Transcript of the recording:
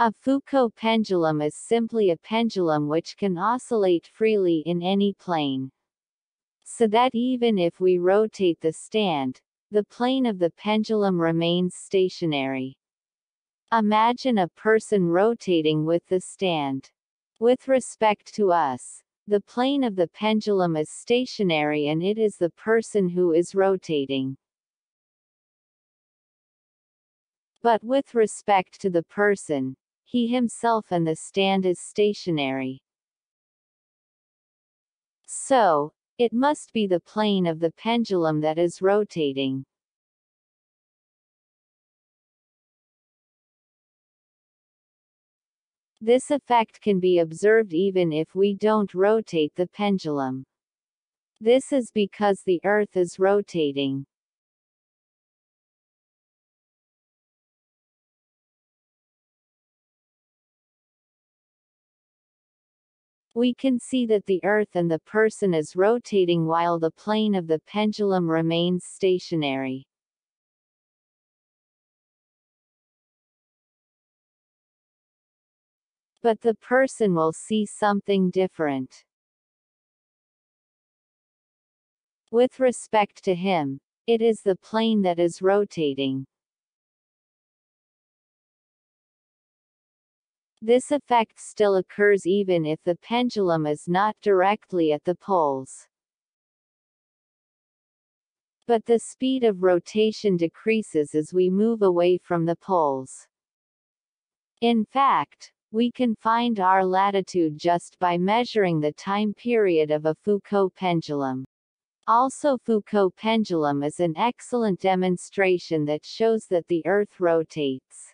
A Foucault pendulum is simply a pendulum which can oscillate freely in any plane. So that even if we rotate the stand, the plane of the pendulum remains stationary. Imagine a person rotating with the stand. With respect to us, the plane of the pendulum is stationary and it is the person who is rotating. But with respect to the person, he himself and the stand is stationary. So, it must be the plane of the pendulum that is rotating. This effect can be observed even if we don't rotate the pendulum. This is because the Earth is rotating. We can see that the Earth and the person is rotating while the plane of the pendulum remains stationary. But the person will see something different. With respect to him, it is the plane that is rotating. This effect still occurs even if the pendulum is not directly at the poles. But the speed of rotation decreases as we move away from the poles. In fact, we can find our latitude just by measuring the time period of a Foucault pendulum. Also Foucault pendulum is an excellent demonstration that shows that the Earth rotates.